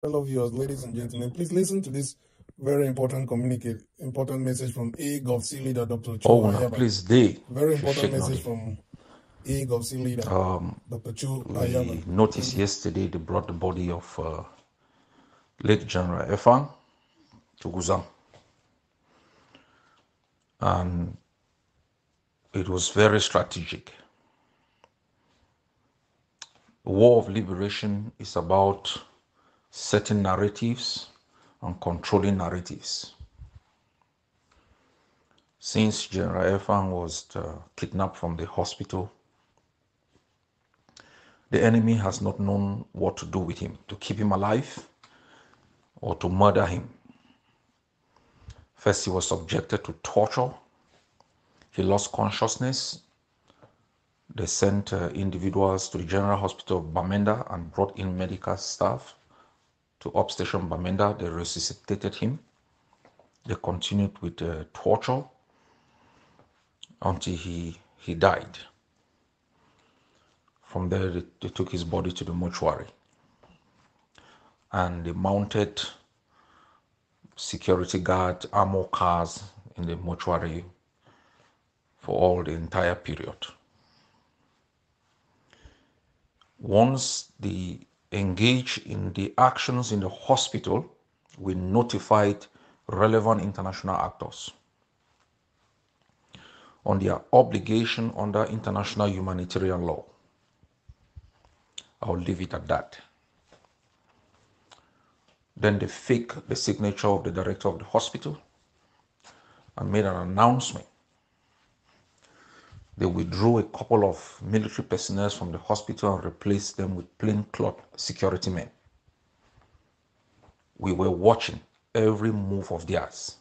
fellow viewers, ladies and gentlemen, please listen to this very important communicate, important message from AGovC leader, Dr. Cho Oh, Ayaba. please, they Very important message from AGovC leader, Um, Dr. Cho we Ayaba. noticed yesterday they brought the body of uh, late General Efang to Guzang, and it was very strategic. War of liberation is about setting narratives and controlling narratives. Since General Efang was uh, kidnapped from the hospital, the enemy has not known what to do with him to keep him alive or to murder him. First, he was subjected to torture, he lost consciousness. They sent uh, individuals to the General Hospital of Bamenda and brought in medical staff to upstation Bamenda. They resuscitated him. They continued with uh, torture until he, he died. From there, they, they took his body to the mortuary and they mounted security guard armor cars in the mortuary for all the entire period. Once they engage in the actions in the hospital, we notified relevant international actors on their obligation under international humanitarian law. I'll leave it at that. Then they fake the signature of the director of the hospital and made an announcement. They withdrew a couple of military personnel from the hospital and replaced them with plainclothes security men. We were watching every move of theirs.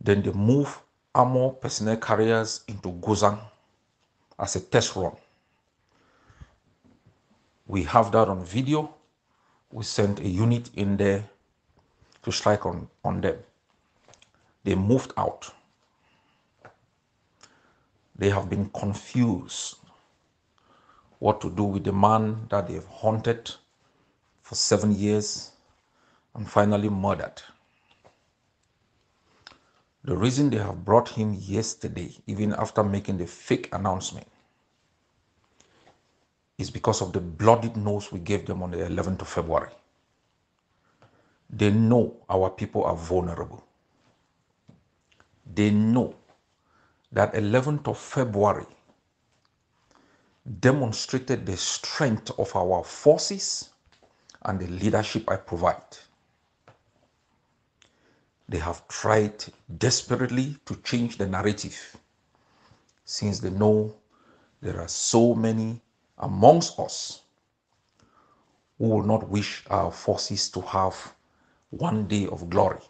Then they moved armor personnel carriers into Gozang as a test run. We have that on video. We sent a unit in there to strike on, on them. They moved out. They have been confused what to do with the man that they've haunted for seven years and finally murdered. The reason they have brought him yesterday, even after making the fake announcement, is because of the bloodied nose we gave them on the 11th of February. They know our people are vulnerable. They know that 11th of February demonstrated the strength of our forces and the leadership I provide. They have tried desperately to change the narrative since they know there are so many amongst us who will not wish our forces to have one day of glory.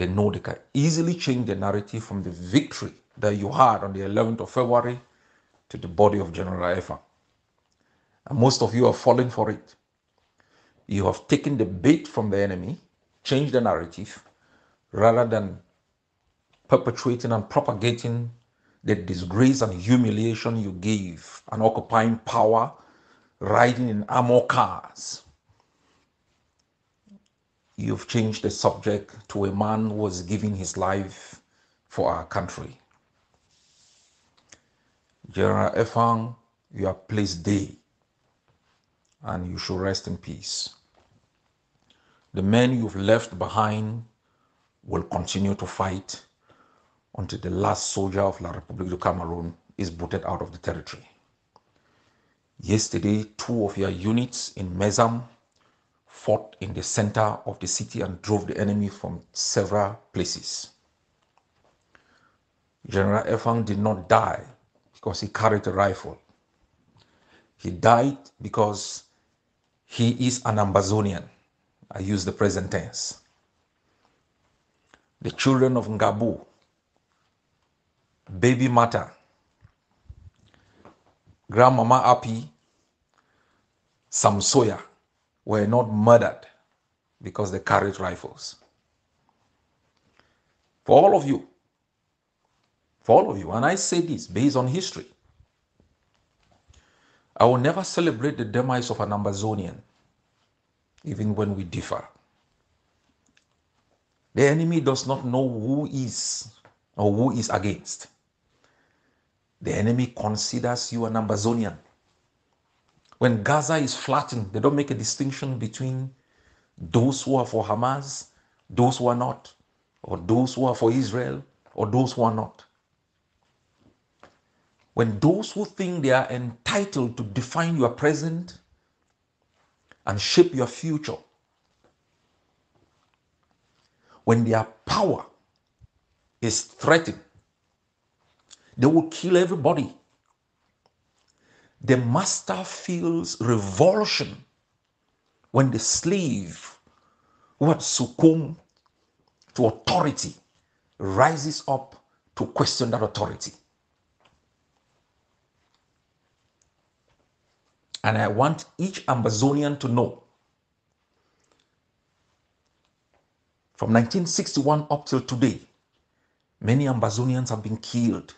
They can easily change the narrative from the victory that you had on the 11th of February to the body of General Efang. And most of you have fallen for it. You have taken the bait from the enemy, changed the narrative, rather than perpetuating and propagating the disgrace and humiliation you gave and occupying power, riding in armor cars. You've changed the subject to a man who was giving his life for our country. General Efang, you are placed day and you should rest in peace. The men you've left behind will continue to fight until the last soldier of La République du Cameroon is booted out of the territory. Yesterday, two of your units in Mezam fought in the center of the city and drove the enemy from several places. General Efang did not die because he carried a rifle. He died because he is an Ambazonian. I use the present tense. The children of Ngabu, Baby Mata, Grandmama Api, Samsoya were not murdered because they carried rifles. For all of you, for all of you, and I say this based on history, I will never celebrate the demise of an Ambazonian even when we differ. The enemy does not know who is or who is against. The enemy considers you an Ambazonian. When Gaza is flattened, they don't make a distinction between those who are for Hamas, those who are not, or those who are for Israel, or those who are not. When those who think they are entitled to define your present and shape your future, when their power is threatened, they will kill everybody. The master feels revulsion when the slave who had succumbed to authority rises up to question that authority. And I want each Ambazonian to know from 1961 up till today, many Ambazonians have been killed.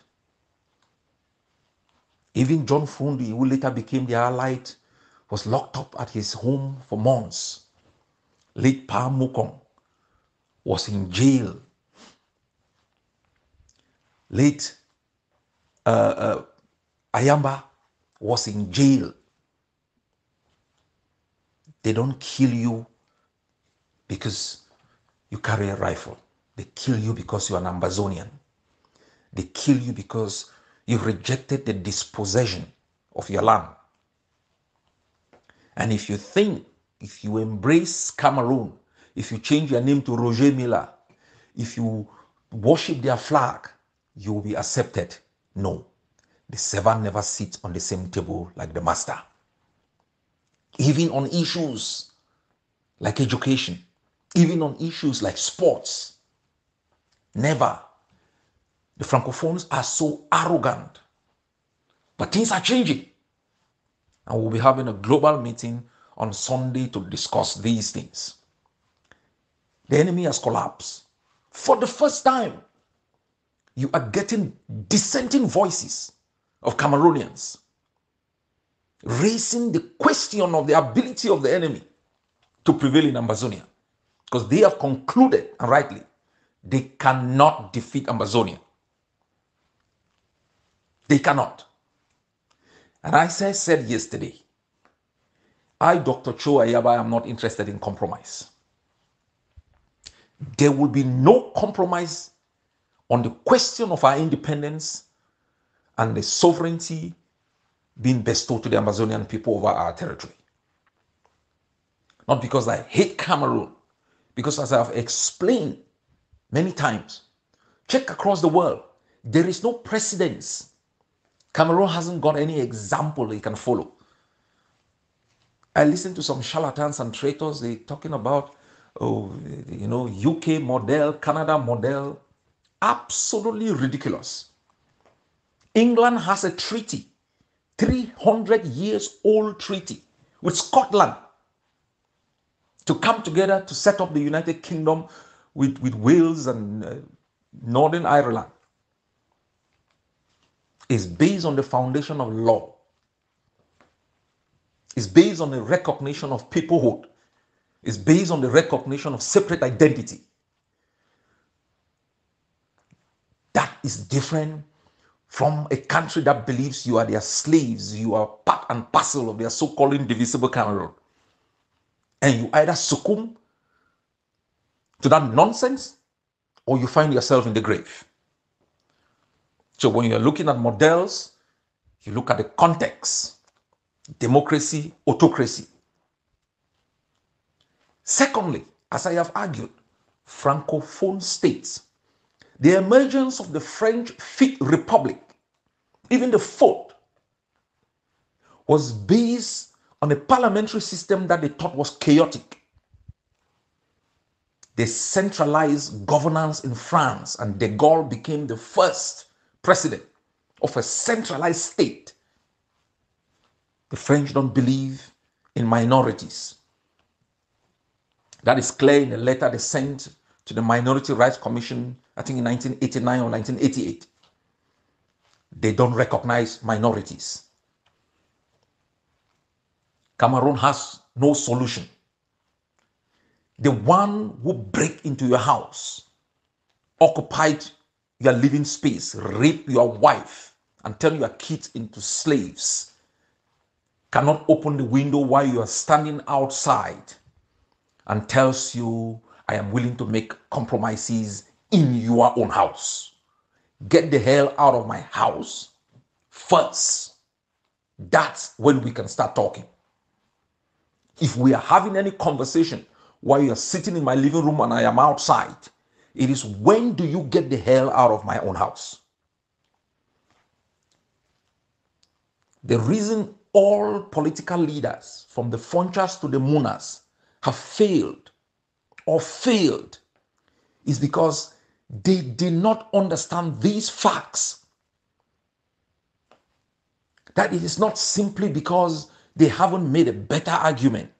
Even John Fru Ndi, who later became the allied, was locked up at his home for months. Late Pa Mukong was in jail. Late uh, uh, Ayamba was in jail. They don't kill you because you carry a rifle. They kill you because you're an Ambazonian. They kill you because you rejected the dispossession of your land. And if you think, if you embrace Cameroon, if you change your name to Roger Milla, if you worship their flag, you will be accepted. No. The servant never sits on the same table like the master even on issues like education, even on issues like sports. Never. The Francophones are so arrogant. But things are changing. And we'll be having a global meeting on Sunday to discuss these things. The enemy has collapsed. For the first time, you are getting dissenting voices of Cameroonians raising the question of the ability of the enemy to prevail in Ambazonia Because they have concluded, and rightly, they cannot defeat Ambazonia. They cannot. And I said yesterday, I, Dr. Cho Ayaba, am not interested in compromise. There will be no compromise on the question of our independence and the sovereignty being bestowed to the Ambazonian people over our territory. Not because I hate Cameroon, because as I've explained many times, check across the world, there is no precedence. Cameroon hasn't got any example they can follow. I listen to some charlatans and traitors, they talking about, oh, you know, UK model, Canada model. Absolutely ridiculous. England has a treaty 300 years old treaty with Scotland to come together to set up the United Kingdom with, with Wales and uh, Northern Ireland is based on the foundation of law. It's based on the recognition of peoplehood. It's based on the recognition of separate identity. That is different from a country that believes you are their slaves, you are part and parcel of their so called indivisible Cameroon. And you either succumb to that nonsense or you find yourself in the grave. So when you're looking at models, you look at the context democracy, autocracy. Secondly, as I have argued, Francophone states the emergence of the French Fifth Republic, even the fourth, was based on a parliamentary system that they thought was chaotic. They centralized governance in France, and de Gaulle became the first president of a centralized state. The French don't believe in minorities. That is clear in a letter they sent to the Minority Rights Commission, I think in 1989 or 1988. They don't recognize minorities. Cameroon has no solution the one who break into your house, occupied your living space, rape your wife, and turn your kids into slaves, cannot open the window while you are standing outside and tells you, I am willing to make compromises in your own house. Get the hell out of my house first. That's when we can start talking. If we are having any conversation while you're sitting in my living room and I am outside, it is when do you get the hell out of my own house? The reason all political leaders, from the Fonchas to the Munas, have failed or failed is because they did not understand these facts. That it is not simply because they haven't made a better argument.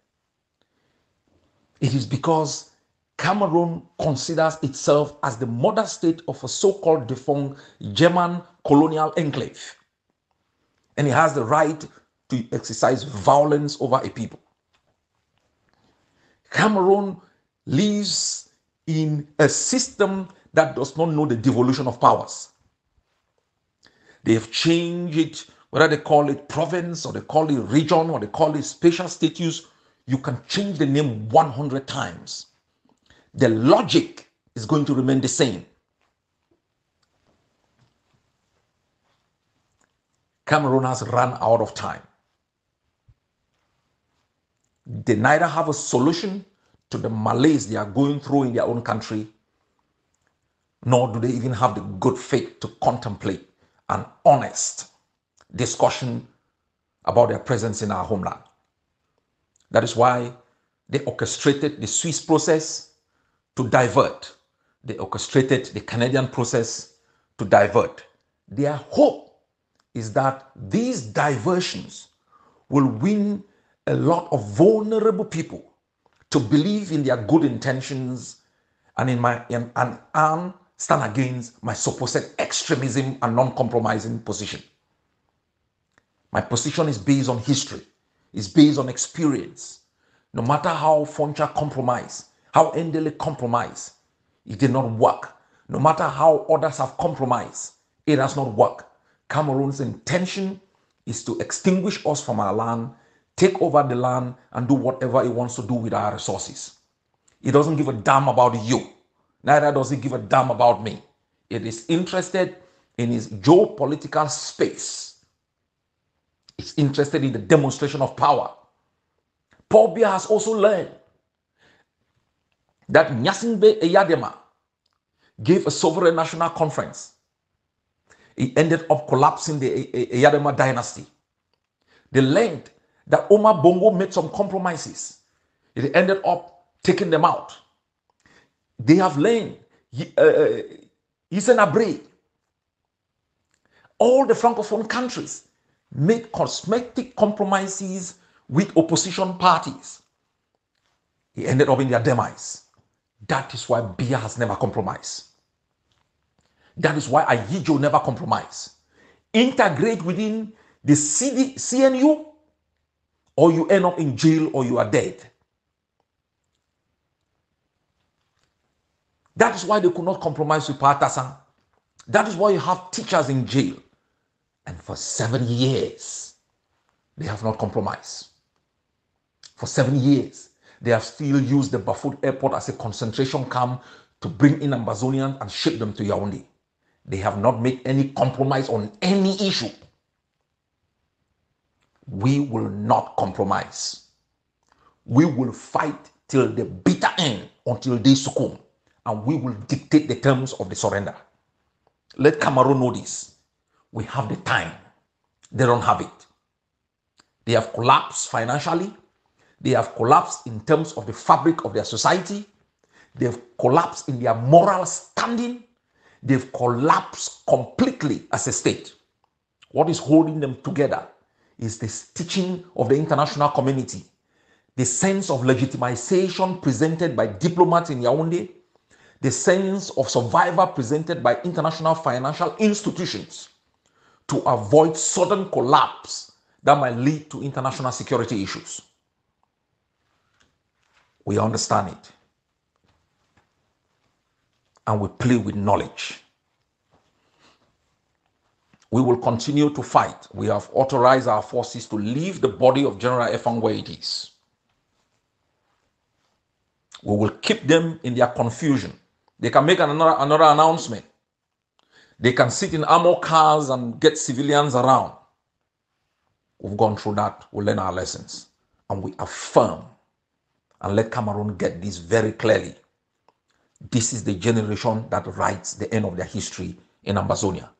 It is because Cameroon considers itself as the mother state of a so called defunct German colonial enclave. And it has the right to exercise violence over a people. Cameroon lives in a system that does not know the devolution of powers. They have changed it, whether they call it province or they call it region or they call it special status, you can change the name 100 times. The logic is going to remain the same. Cameroon has run out of time. They neither have a solution to the malaise they are going through in their own country, nor do they even have the good faith to contemplate an honest discussion about their presence in our homeland. That is why they orchestrated the Swiss process to divert. They orchestrated the Canadian process to divert. Their hope is that these diversions will win a lot of vulnerable people to believe in their good intentions and in my and, and, and stand against my supposed extremism and non-compromising position. My position is based on history, is based on experience. No matter how Foncha compromise, how Endeley compromise, it did not work. No matter how others have compromised, it has not worked. Cameroon's intention is to extinguish us from our land take over the land and do whatever it wants to do with our resources. It doesn't give a damn about you. Neither does it give a damn about me. It is interested in its geopolitical space. It's interested in the demonstration of power. Paul Biya has also learned that Gnassingbé Eyadema gave a sovereign national conference. It ended up collapsing the Eyadema dynasty. They learned that Omar Bongo made some compromises. It ended up taking them out. They have learned, uh, uh Hissène Habré, all the Francophone countries made cosmetic compromises with opposition parties. He ended up in their demise. That is why Biya has never compromised. That is why Ahidjo never compromised. Integrate within the CD, CNU or you end up in jail or you are dead. That is why they could not compromise with Patasan. That is why you have teachers in jail. And for seven years, they have not compromised. For seven years, they have still used the Bafut airport as a concentration camp to bring in Ambazonians and ship them to Yaoundé. They have not made any compromise on any issue we will not compromise. We will fight till the bitter end until they succumb, and we will dictate the terms of the surrender. Let Cameroon know this. We have the time. They don't have it. They have collapsed financially. They have collapsed in terms of the fabric of their society. They've collapsed in their moral standing. They've collapsed completely as a state. What is holding them together is this teaching of the international community, the sense of legitimization presented by diplomats in Yaoundé, the sense of survival presented by international financial institutions to avoid sudden collapse that might lead to international security issues. We understand it. and we play with knowledge. We will continue to fight. We have authorized our forces to leave the body of General Efang where it is. We will keep them in their confusion. They can make another, another announcement. They can sit in armored cars and get civilians around. We've gone through that. We learn our lessons. And we affirm and let Cameroon get this very clearly. This is the generation that writes the end of their history in Ambazonia.